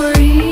worry.